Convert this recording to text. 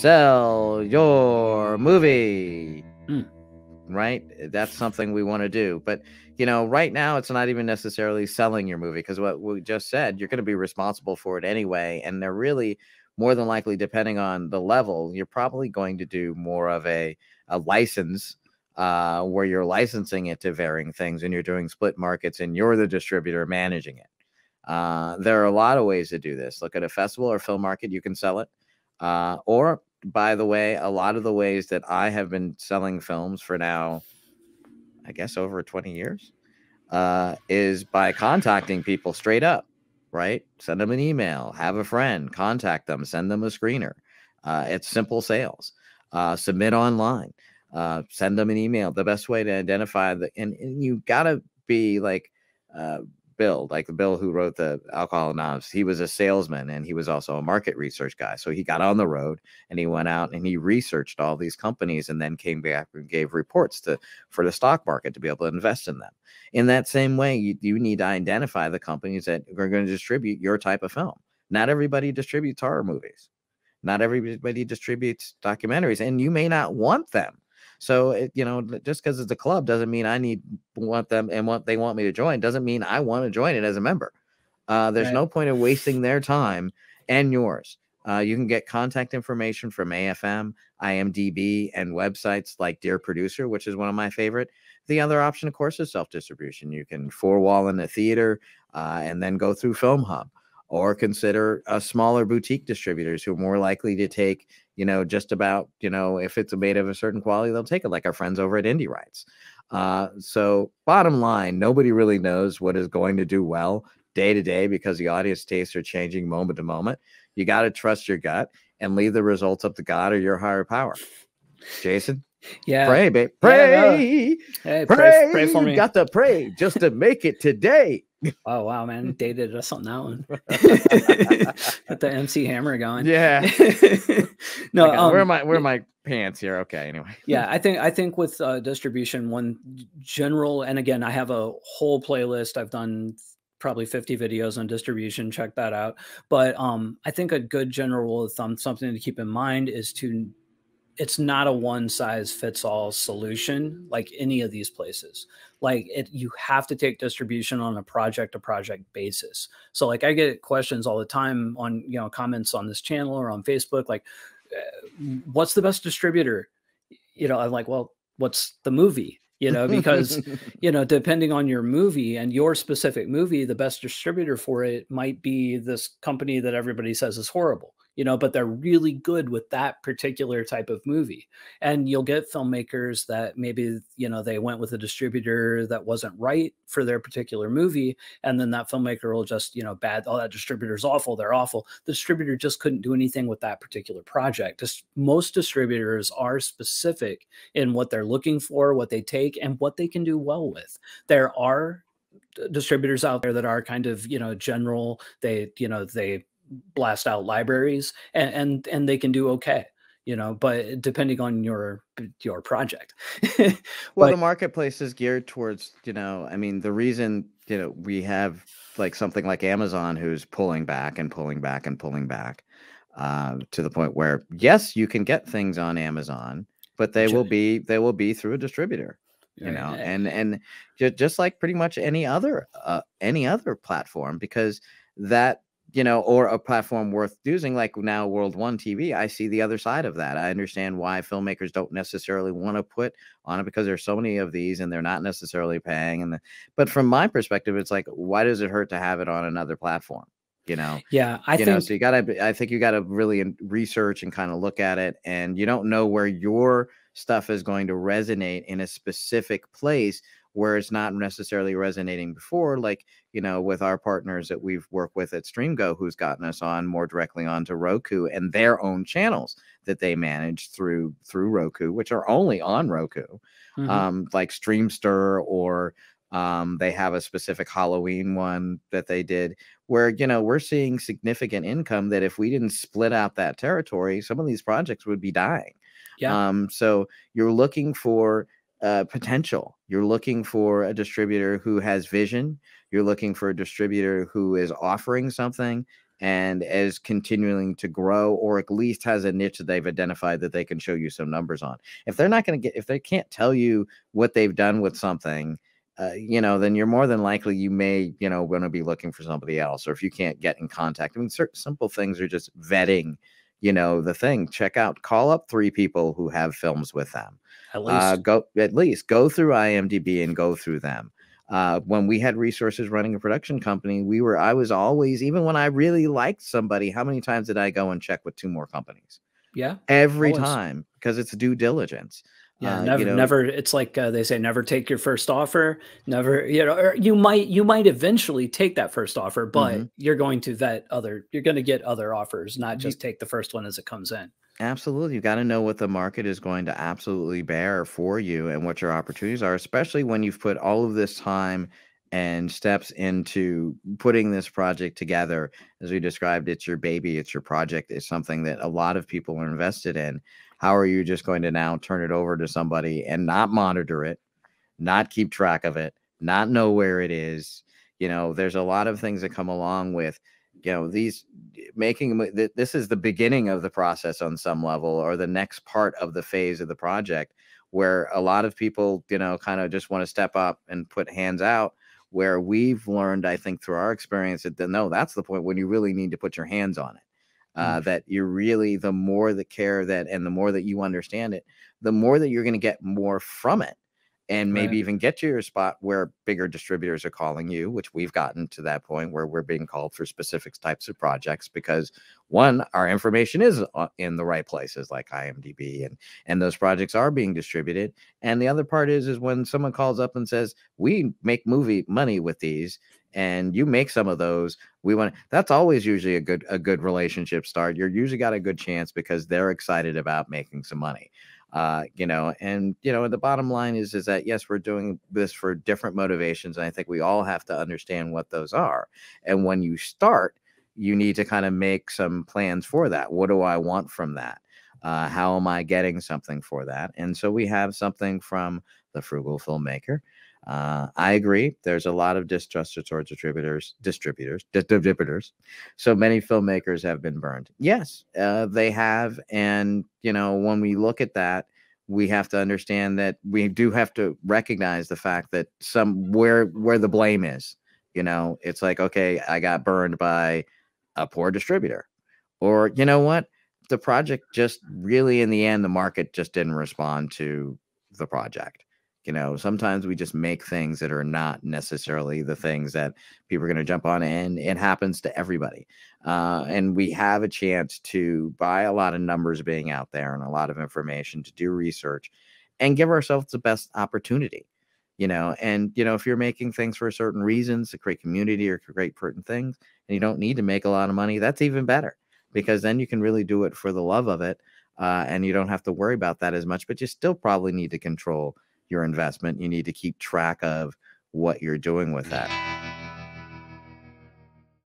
sell your movie. Hmm. Right? That's something we want to do. But, you know, right now it's not even necessarily selling your movie because what we just said, you're going to be responsible for it anyway. And they're really more than likely, depending on the level, you're probably going to do more of a, a license uh, where you're licensing it to varying things and you're doing split markets and you're the distributor managing it. Uh, there are a lot of ways to do this. Look at a festival or film market, you can sell it. Uh, or, by the way, a lot of the ways that I have been selling films for now, I guess over 20 years, uh, is by contacting people straight up, right? Send them an email, have a friend, contact them, send them a screener. Uh, it's simple sales. Uh, submit online uh, send them an email. The best way to identify the and, and you gotta be like uh, Bill, like the Bill who wrote the Alcohol Anonymous. He was a salesman and he was also a market research guy. So he got on the road and he went out and he researched all these companies and then came back and gave reports to for the stock market to be able to invest in them. In that same way, you, you need to identify the companies that are going to distribute your type of film. Not everybody distributes horror movies. Not everybody distributes documentaries, and you may not want them so it, you know, just because it's a club doesn't mean I need want them and what they want me to join doesn't mean I want to join it as a member. Uh, there's right. no point in wasting their time and yours. Uh, you can get contact information from AFM, IMDb, and websites like Dear Producer, which is one of my favorite. The other option, of course, is self distribution. You can four wall in a theater uh, and then go through Film Hub or consider a smaller boutique distributors who are more likely to take you know, just about, you know, if it's made of a certain quality, they'll take it, like our friends over at Indie Rights. Uh, so, bottom line, nobody really knows what is going to do well day to day because the audience tastes are changing moment to moment. You got to trust your gut and leave the results up to God or your higher power. Jason? Yeah. Pray, babe. Pray. Yeah, no. Hey, pray. pray, pray for me. Got to pray just to make it today. Oh wow, man, dated us on that one. Got the MC Hammer going. Yeah. no, um, where are my where are my pants here? Okay, anyway. yeah, I think I think with uh, distribution, one general, and again, I have a whole playlist. I've done probably 50 videos on distribution. Check that out. But um, I think a good general rule of thumb, something to keep in mind, is to it's not a one size fits all solution like any of these places. Like it you have to take distribution on a project to project basis. So like i get questions all the time on you know comments on this channel or on facebook like uh, what's the best distributor? You know i'm like well what's the movie? You know because you know depending on your movie and your specific movie the best distributor for it might be this company that everybody says is horrible you know, but they're really good with that particular type of movie. And you'll get filmmakers that maybe, you know, they went with a distributor that wasn't right for their particular movie. And then that filmmaker will just, you know, bad, oh, that distributor's awful. They're awful. The distributor just couldn't do anything with that particular project. Just, most distributors are specific in what they're looking for, what they take, and what they can do well with. There are distributors out there that are kind of you know general they you know they blast out libraries and and, and they can do okay you know but depending on your your project. Well but, the marketplace is geared towards you know i mean the reason you know we have like something like amazon who's pulling back and pulling back and pulling back uh, to the point where yes you can get things on amazon but they will be they will be through a distributor you know and and just like pretty much any other uh, any other platform because that you know, or a platform worth using, like now World One TV. I see the other side of that. I understand why filmmakers don't necessarily want to put on it because there's so many of these and they're not necessarily paying. And the, but from my perspective, it's like, why does it hurt to have it on another platform? You know, yeah, I you think know, so you gotta. I think you gotta really research and kind of look at it, and you don't know where your stuff is going to resonate in a specific place where it's not necessarily resonating before, like, you know, with our partners that we've worked with at StreamGo, who's gotten us on more directly onto Roku and their own channels that they manage through through Roku, which are only on Roku, mm-hmm. um, like Streamster or um, they have a specific Halloween one that they did where, you know, we're seeing significant income that if we didn't split out that territory, some of these projects would be dying. Yeah. Um, so you're looking for uh, potential. You're looking for a distributor who has vision. You're looking for a distributor who is offering something and is continuing to grow or at least has a niche that they've identified that they can show you some numbers on. If they're not going to get, if they can't tell you what they've done with something, uh, you know, then you're more than likely you may, you know, going to be looking for somebody else. Or if you can't get in contact, I mean, certain simple things are just vetting, you know, the thing. Check out, call up three people who have films with them. At uh, least uh, go at least go through IMDb and go through them uh, when we had resources running a production company, we were I was always even when I really liked somebody, how many times did I go and check with two more companies? Yeah, every always. time because it's due diligence. Yeah, uh, never, you know, never. It's like uh, they say, never take your first offer. Never, you know, or you might, you might eventually take that first offer, but mm-hmm. you're going to vet other. You're going to get other offers, not just you, take the first one as it comes in. Absolutely. You got to know what the market is going to absolutely bear for you and what your opportunities are, especially when you've put all of this time and steps into putting this project together. As we described, it's your baby, it's your project, it's something that a lot of people are invested in. How are you just going to now turn it over to somebody and not monitor it, not keep track of it, not know where it is? You know, there's a lot of things that come along with you know these eh, making this is the beginning of the process on some level or the next part of the phase of the project where a lot of people you know kind of just want to step up and put hands out where we've learned i think through our experience that no that's the point when you really need to put your hands on it uh, mm. that you're really the more the care that and the more that you understand it the more that you're going to get more from it and maybe right. even get to your spot where bigger distributors are calling you, which we've gotten to that point where we're being called for specific types of projects because one, our information is uh, in the right places like IMDb and and those projects are being distributed. And the other part is is when someone calls up and says, "We make movie money with these." and you make some of those we want that's always usually a good a good relationship start you're usually got a good chance because they're excited about making some money uh, you know, and you know, the bottom line is is that yes, we're doing this for different motivations, and I think we all have to understand what those are. And when you start, you need to kind of make some plans for that. What do I want from that? Uh, how am I getting something for that? And so we have something from the frugal filmmaker. Uh, I agree. There's a lot of distrust towards distributors, distributors, distributors. So many filmmakers have been burned. Yes, uh, they have. And, you know, when we look at that, we have to understand that we do have to recognize the fact that some where where the blame is. You know, it's like, okay, I got burned by a poor distributor. Or, you know what? The project just really, in the end, the market just didn't respond to the project you know sometimes we just make things that are not necessarily the things that people are going to jump on and it happens to everybody uh, and we have a chance to buy a lot of numbers being out there and a lot of information to do research and give ourselves the best opportunity you know and you know if you're making things for certain reasons to create community or create certain things and you don't need to make a lot of money that's even better because then you can really do it for the love of it uh, and you don't have to worry about that as much but you still probably need to control your investment. You need to keep track of what you're doing with that.